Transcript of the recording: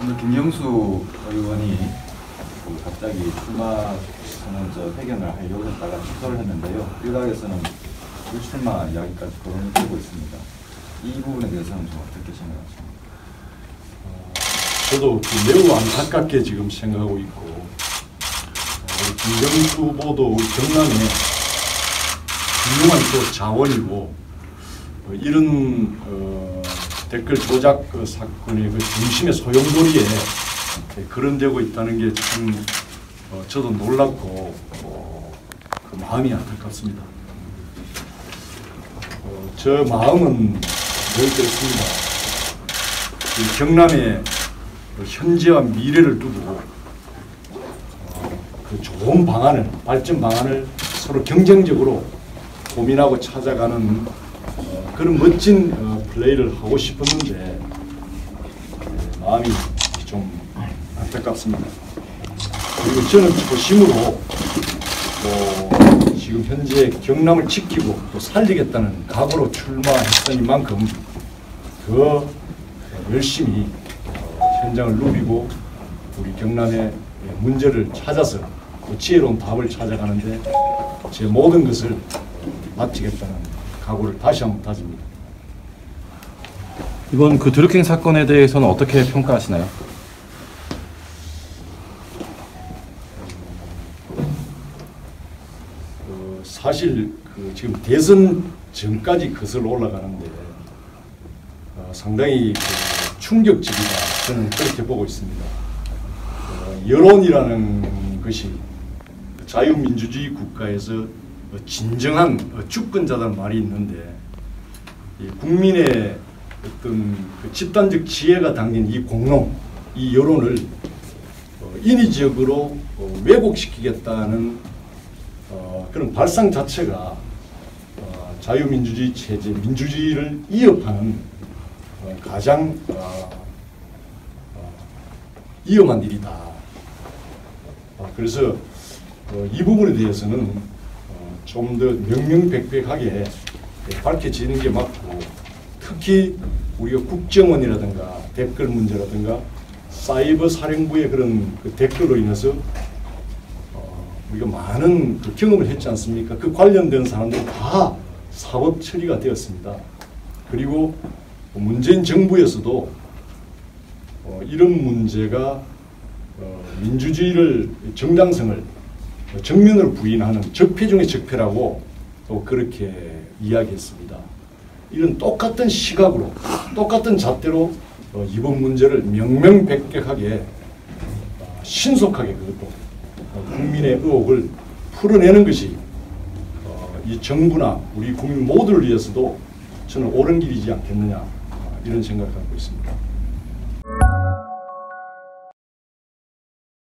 오늘 김영수 의원이 그 갑자기 출마 선언 회견을 하려고 했다가 취소를 했는데요. 일각에서는 불출마 이야기까지 거론이 되고 있습니다. 이 부분에 대해서는 좀 어떻게 생각하십니까? 저도 그 매우 안타깝게 지금 생각하고 있고 어, 김경수 후보도 경남에 훌륭한 또 자원이고 어, 이런 어, 댓글 조작 그 사건의 그 중심의 소용돌이에 거론되고 있다는 게참 어, 저도 놀랍고 어, 그 마음이 안타깝습니다. 어, 저 마음은 늘 그렇습니다. 이 경남의 그 현재와 미래를 두고 어, 그 좋은 방안을 발전 방안을 서로 경쟁적으로 고민하고 찾아가는 어, 그런 멋진 어, 플레이를 하고 싶었는데 어, 마음이 좀 안타깝습니다. 그리고 저는 초심으로 또 지금 현재 경남을 지키고 또 살리겠다는 각오로 출마했더니만큼 더 열심히 어, 현장을 누비고 우리 경남의 문제를 찾아서 또 지혜로운 답을 찾아가는데 제 모든 것을 마치겠다는 각오를 다시 한번 다집니다. 이번 그 드루킹 사건에 대해서는 어떻게 평가하시나요? 어, 사실 그 지금 대선 전까지 거슬러 올라가는데 어, 상당히 그 충격적이다 저는 그렇게 보고 있습니다. 어, 여론이라는 것이 자유민주주의 국가에서 어, 진정한 어, 주권자라는 말이 있는데 이 국민의 어떤 그 집단적 지혜가 담긴 이 공론, 이 여론을 어, 인위적으로 어, 왜곡시키겠다는 어, 그런 발상 자체가 어, 자유민주주의 체제, 민주주의를 위협하는 어, 가장 어, 어, 위험한 일이다. 어, 그래서 어, 이 부분에 대해서는 어, 좀 더 명명백백하게 예, 밝혀지는 게 맞고 특히 우리가 국정원이라든가 댓글 문제라든가 사이버 사령부의 그런 그 댓글로 인해서 어, 우리가 많은 그 경험을 했지 않습니까? 그 관련된 사람들 다 사법 처리가 되었습니다. 그리고 문재인 정부에서도 어, 이런 문제가 어, 민주주의를 정당성을 정면으로 부인하는 적폐 중의 적폐라고 또 그렇게 이야기했습니다. 이런 똑같은 시각으로 똑같은 잣대로 어, 이번 문제를 명명백백하게 어, 신속하게 그것도 어, 국민의 의혹을 풀어내는 것이 어, 이 정부나 우리 국민 모두를 위해서도 저는 옳은 길이지 않겠느냐 어, 이런 생각을 갖고 있습니다.